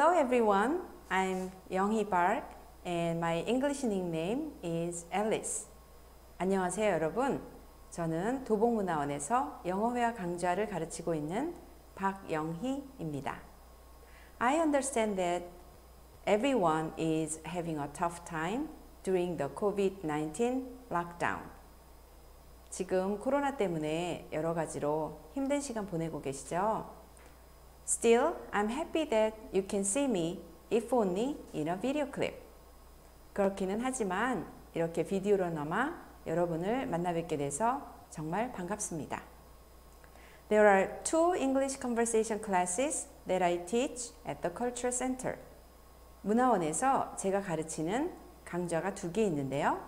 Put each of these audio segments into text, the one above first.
Hello everyone, I'm Younghee Park and my English nickname is Alice. 안녕하세요 여러분. 저는 도봉문화원에서 영어회화 강좌를 가르치고 있는 박영희입니다. I understand that everyone is having a tough time during the COVID-19 lockdown. 지금 코로나 때문에 여러 가지로 힘든 시간 보내고 계시죠? Still, I'm happy that you can see me if only in a video clip. 그렇기는 하지만 이렇게 비디오로나마 여러분을 만나 뵙게 돼서 정말 반갑습니다. There are two English conversation classes that I teach at the Cultural Center. 문화원에서 제가 가르치는 강좌가 두 개 있는데요.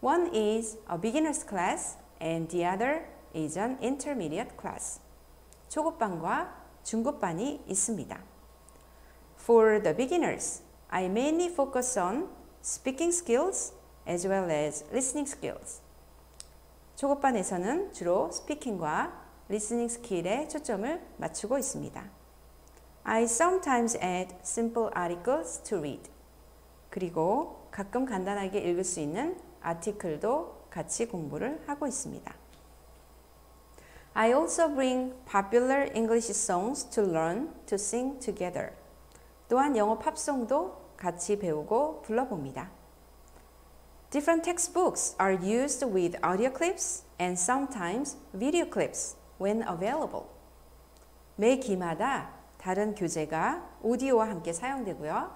One is a beginner's class and the other is an intermediate class. 초급반과 중급반이 있습니다. For the beginners, I mainly focus on speaking skills as well as listening skills. 초급반에서는 주로 스피킹과 리스닝 스킬에 초점을 맞추고 있습니다. I sometimes add simple articles to read. 그리고 가끔 간단하게 읽을 수 있는 아티클도 같이 공부를 하고 있습니다. I also bring popular English songs to learn to sing together. 또한 영어 팝송도 같이 배우고 불러봅니다. Different textbooks are used with audio clips and sometimes video clips when available. 매 기마다 다른 교재가 오디오와 함께 사용되고요.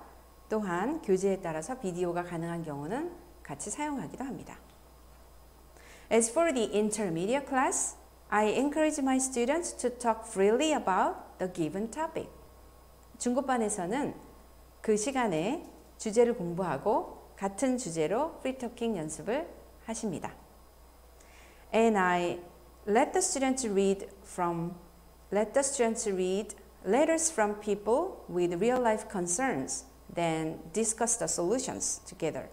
또한 교재에 따라서 비디오가 가능한 경우는 같이 사용하기도 합니다. As for the intermediate class, I encourage my students to talk freely about the given topic. 중급반에서는 그 시간에 주제를 공부하고 같은 주제로 프리토킹 연습을 하십니다. And I let the students read from let the students read letters from people with real life concerns, then discuss the solutions together.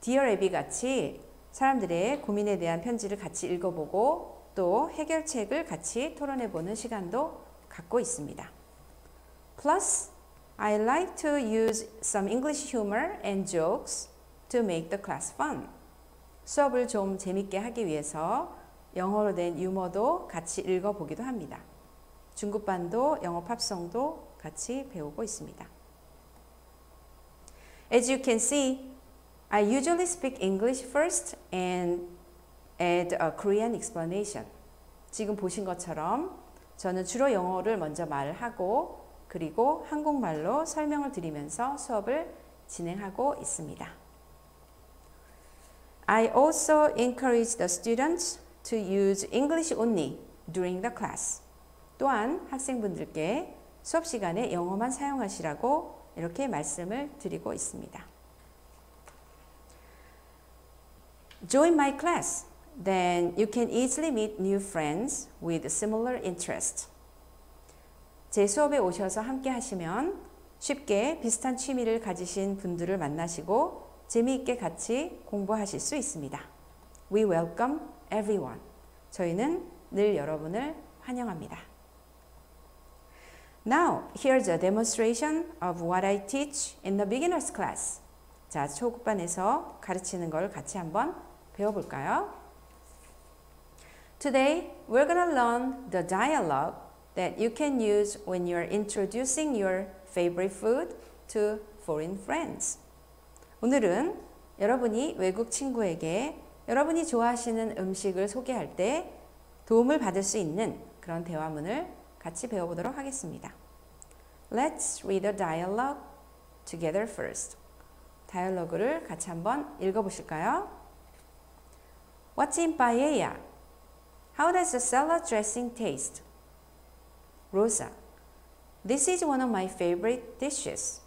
Dear Abby 같이 사람들의 고민에 대한 편지를 같이 읽어보고 또 해결책을 같이 토론해 보는 시간도 갖고 있습니다. Plus, I like to use some English humor and jokes to make the class fun. 수업을 좀 재밌게 하기 위해서 영어로 된 유머도 같이 읽어보기도 합니다. 중급반도 영어 팝송도 같이 배우고 있습니다. As you can see, I usually speak English first and add a Korean explanation. 지금 보신 것처럼 저는 주로 영어를 먼저 말을 하고 그리고 한국말로 설명을 드리면서 수업을 진행하고 있습니다. I also encourage the students to use English only during the class. 또한 학생분들께 수업 시간에 영어만 사용하시라고 이렇게 말씀을 드리고 있습니다. Join my class. Then you can easily meet new friends with similar interest. 제 수업에 오셔서 함께 하시면 쉽게 비슷한 취미를 가지신 분들을 만나시고 재미있게 같이 공부하실 수 있습니다. We welcome everyone. 저희는 늘 여러분을 환영합니다. Now, here's a demonstration of what I teach in the beginner's class. 자, 초급반에서 가르치는 걸 같이 한번 배워볼까요? Today, we're going to learn the dialogue that you can use when you're introducing your favorite food to foreign friends. 오늘은 여러분이 외국 친구에게 여러분이 좋아하시는 음식을 소개할 때 도움을 받을 수 있는 그런 대화문을 같이 배워보도록 하겠습니다. Let's read the dialogue together first. 다이얼로그를 같이 한번 읽어보실까요? What's in paella? How does the salad dressing taste? Rosa, this is one of my favorite dishes.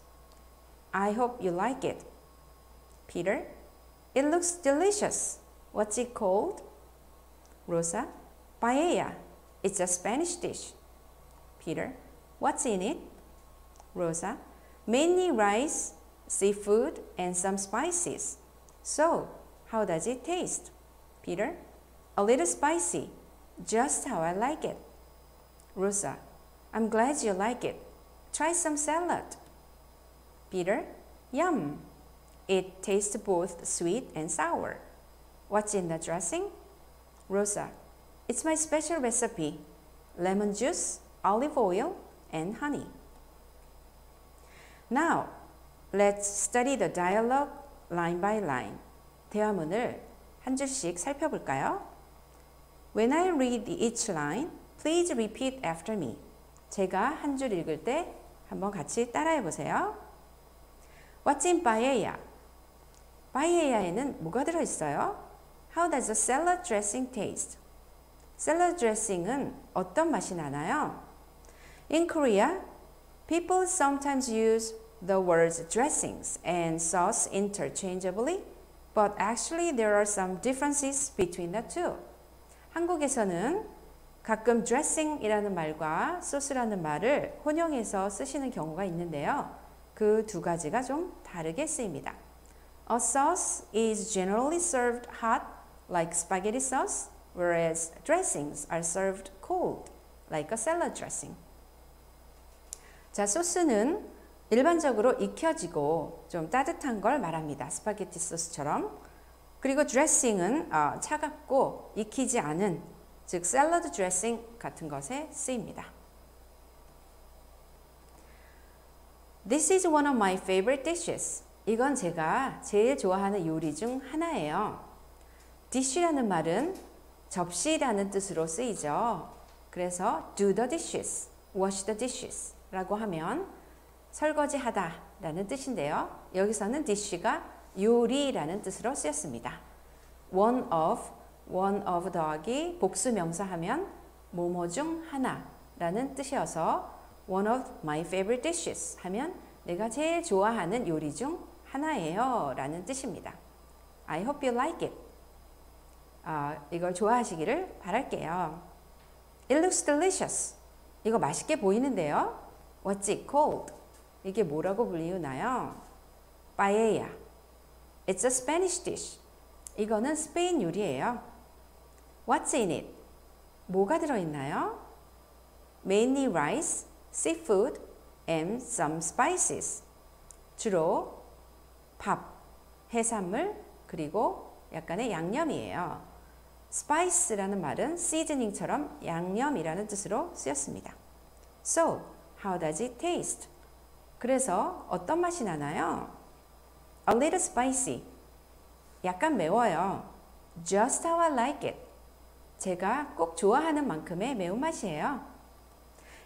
I hope you like it. Peter, it looks delicious. What's it called? Rosa, paella. It's a Spanish dish. Peter, what's in it? Rosa, mainly rice, seafood, and some spices. So, how does it taste? Peter, a little spicy, just how I like it. Rosa, I'm glad you like it. Try some salad. bitter, yum. It tastes both sweet and sour. What's in the dressing? Rosa, it's my special recipe. Lemon juice, olive oil, and honey. Now, let's study the dialogue line by line. 대화문을 한 줄씩 살펴볼까요? When I read each line, please repeat after me. 제가 한 줄 읽을 때 한번 같이 따라해 보세요. What's in paella? paella에는 뭐가 들어 있어요? How does a salad dressing taste? 샐러드 드레싱은 어떤 맛이 나나요? In Korea, people sometimes use the words dressings and sauce interchangeably, but actually there are some differences between the two. 한국에서는 가끔 dressing이라는 말과 소스라는 말을 혼용해서 쓰시는 경우가 있는데요. 그 두 가지가 좀 다르게 쓰입니다. A sauce is generally served hot, like spaghetti sauce, whereas dressings are served cold, like a salad dressing. 자, 소스는 일반적으로 익혀지고 좀 따뜻한 걸 말합니다. 스파게티 소스처럼. 그리고 드레싱은 어, 차갑고 익히지 않은 즉 샐러드 드레싱 같은 것에 쓰입니다. This is one of my favorite dishes. 이건 제가 제일 좋아하는 요리 중 하나예요. dish라는 말은 접시라는 뜻으로 쓰이죠. 그래서 do the dishes, wash the dishes 라고 하면 설거지하다 라는 뜻인데요. 여기서는 dish가 요리라는 뜻으로 쓰였습니다. one of, one of 더하기 복수 명사하면 뭐뭐 중 하나라는 뜻이어서 one of my favorite dishes 하면 내가 제일 좋아하는 요리 중 하나예요 라는 뜻입니다. I hope you like it. 아, 이걸 좋아하시기를 바랄게요. It looks delicious. 이거 맛있게 보이는데요. What's it called? 이게 뭐라고 불리우나요? Paella. It's a Spanish dish. 이거는 스페인 요리예요. What's in it? 뭐가 들어있나요? Mainly rice, seafood, and some spices. 주로 밥, 해산물, 그리고 약간의 양념이에요. spice라는 말은 seasoning처럼 양념이라는 뜻으로 쓰였습니다. So, how does it taste? 그래서 어떤 맛이 나나요? A little spicy. 약간 매워요. Just how I like it. 제가 꼭 좋아하는 만큼의 매운맛이에요.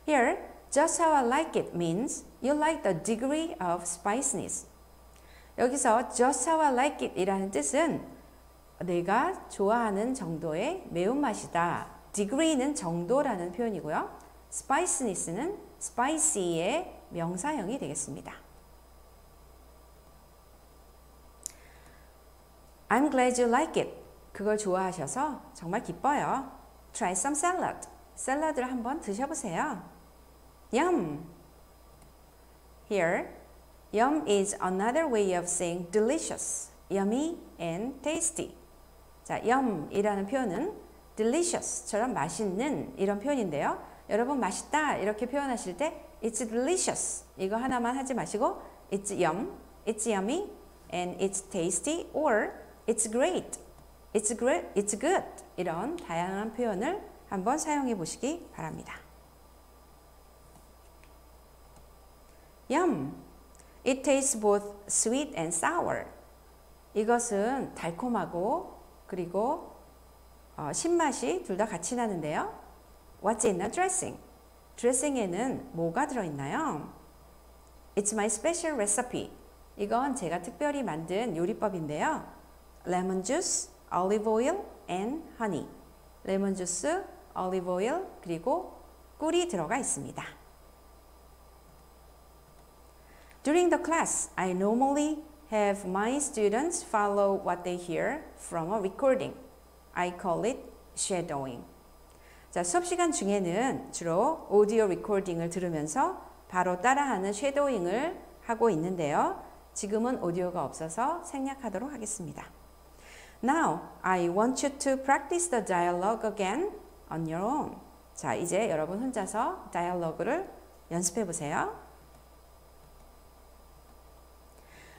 Here, just how I like it means you like the degree of spiciness. 여기서 just how I like it 이라는 뜻은 내가 좋아하는 정도의 매운맛이다. degree는 정도라는 표현이고요. spiciness는 spicy의 명사형이 되겠습니다. I'm glad you like it. 그걸 좋아하셔서 정말 기뻐요. Try some salad. 샐러드를 한번 드셔보세요. Yum. Here, yum is another way of saying delicious, yummy, and tasty. 자, yum이라는 표현은 delicious처럼 맛있는 이런 표현인데요. 여러분 맛있다 이렇게 표현하실 때 it's delicious 이거 하나만 하지 마시고 it's yum, it's yummy, and it's tasty or it's great, it's great, it's good 이런 다양한 표현을 한번 사용해 보시기 바랍니다. Yum. It tastes both sweet and sour. 이것은 달콤하고 그리고 어, 신맛이 둘 다 같이 나는데요. What's in the dressing? 드레싱에는 뭐가 들어있나요? It's my special recipe. 이건 제가 특별히 만든 요리법인데요. Lemon juice, olive oil, and honey. 레몬 주스, 올리브 오일, 그리고 꿀이 들어가 있습니다. During the class, I normally have my students follow what they hear from a recording. I call it shadowing. 자, 수업 시간 중에는 주로 오디오 리코딩을 들으면서 바로 따라하는 쉐도잉을 하고 있는데요. 지금은 오디오가 없어서 생략하도록 하겠습니다. Now, I want you to practice the dialogue again on your own. 자, 이제 여러분 혼자서 다이얼로그를 연습해 보세요.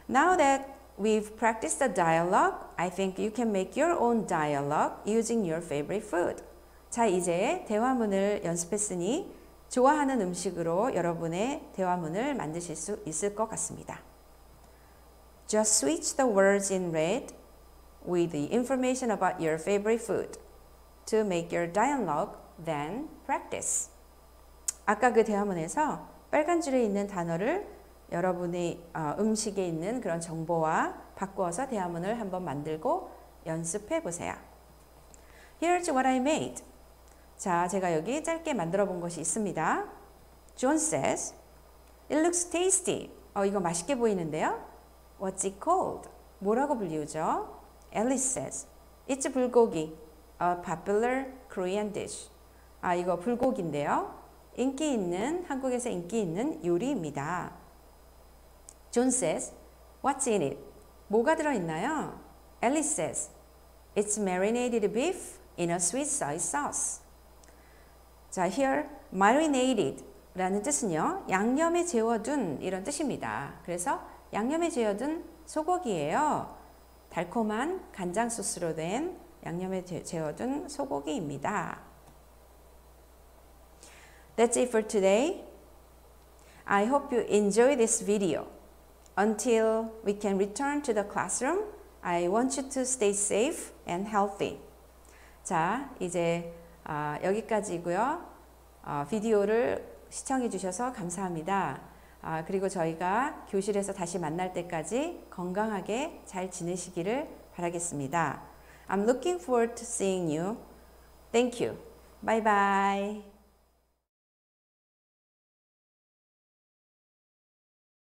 Now that we've practiced the dialogue, I think you can make your own dialogue using your favorite food. 자, 이제 대화문을 연습했으니 좋아하는 음식으로 여러분의 대화문을 만드실 수 있을 것 같습니다. Just switch the words in red with the information about your favorite food to make your dialogue, then practice. 아까 그 대화문에서 빨간 줄에 있는 단어를 여러분의 어, 음식에 있는 그런 정보와 바꾸어서 대화문을 한번 만들고 연습해 보세요. Here's what I made. 자, 제가 여기 짧게 만들어 본 것이 있습니다. John says, It looks tasty. 어, 이거 맛있게 보이는데요. What's it called? 뭐라고 불리우죠? Alice says, It's 불고기. A popular Korean dish. 아, 이거 불고기인데요. 인기 있는, 한국에서 인기 있는 요리입니다. John says, What's in it? 뭐가 들어있나요? Alice says, It's marinated beef in a sweet soy sauce. 자, here marinated 라는 뜻은요. 양념에 재워둔 이런 뜻입니다. 그래서 양념에 재워둔 소고기예요. 달콤한 간장 소스로 된 양념에 재워둔 소고기입니다. That's it for today. I hope you enjoy this video. Until we can return to the classroom, I want you to stay safe and healthy. 자, 이제 아, 여기까지고요. 아, 비디오를 시청해 주셔서 감사합니다. 아, 그리고 저희가 교실에서 다시 만날 때까지 건강하게 잘 지내시기를 바라겠습니다. I'm looking forward to seeing you. Thank you. Bye bye.